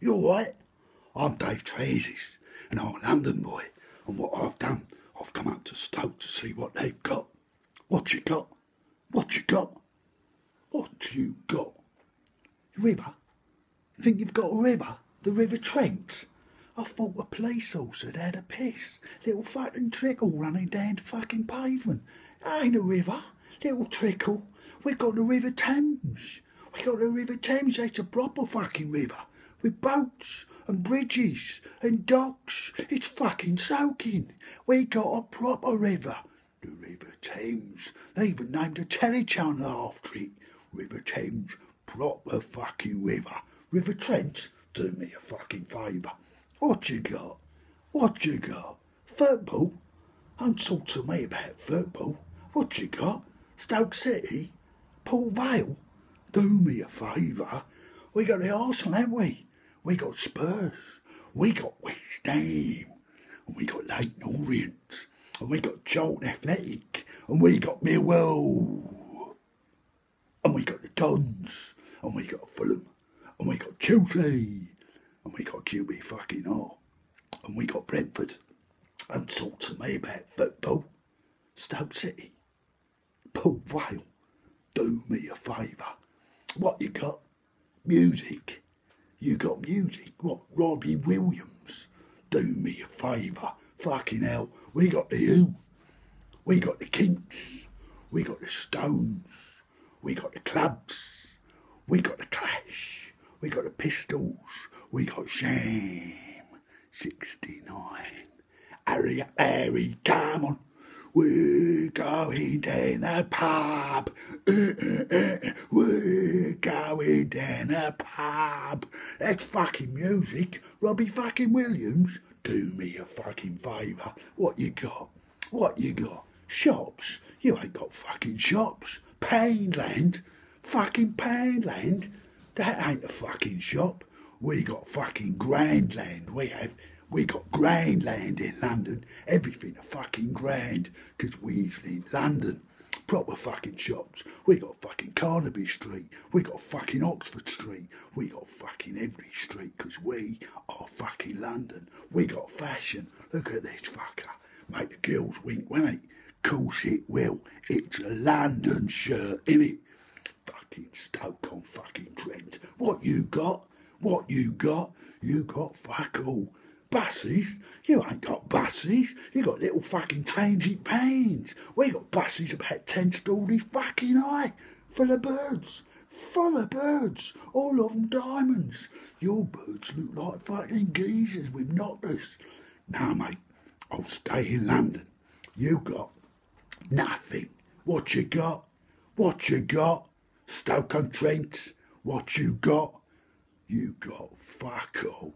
You alright? I'm Dave Trousers, and I'm a London boy, and what I've done, I've come up to Stoke to see what they've got. What you got? What you got? What you got? River? Think you've got a river? The River Trent? I thought the police horse had a piss. Little fucking trickle running down the fucking pavement. ain't a river. Little trickle. We got the River Thames. We got the River Thames. It's a proper fucking river. With boats and bridges and docks. It's fucking soaking. We got a proper river. The River Thames. They even named a telly channel after it. River Thames. Proper fucking river. River Trent. Do me a fucking favour. What you got? What you got? Football? Don't talk to me about football. What you got? Stoke City? Port Vale? Do me a favour. We got the Arsenal, haven't we? We got Spurs. We got West Ham. And we got Leyton Orient. And we got Charlton Athletic. And we got Millwall. And we got the Dons. And we got Fulham. And we got Chelsea and we got QP fucking R, and we got Brentford. And talk to me about football. Stoke City, Port Vale, do me a favour. What you got? Music. You got music. What? Robbie Williams. Do me a favour. Fucking hell. We got the Who. We got the Kinks. We got the Stones. We got the Clubs. We got the Clash. We got the Pistols. We got Sham. 69. Hurry Harry, come on. We're going down the pub. Uh, uh, uh, we're going down a pub. That's fucking music. Robbie fucking Williams. Do me a fucking favour. What you got? What you got? Shops? You ain't got fucking shops. Poundland? Fucking Poundland? That ain't a fucking shop. We got fucking grand land. We have. We got grand land in London. Everything a fucking grand. Because we live in London. Proper fucking shops. We got fucking Carnaby Street. We got fucking Oxford Street. We got fucking every street because we are fucking London. We got fashion. Look at this fucker. Make the girls wink, won't it? Course it will. It's a London shirt, innit? Fucking Stoke on fucking Trent. What you got? What you got? You got fuck all. Buses? You ain't got buses. You got little fucking transit pains. We got buses about ten stories fucking high, full of birds. Full of birds, all of them diamonds. Your birds look like fucking geezers with knockers. Now, mate, I'll stay in London. You got nothing. What you got? What you got? Stoke on Trent. What you got? You got fuck all.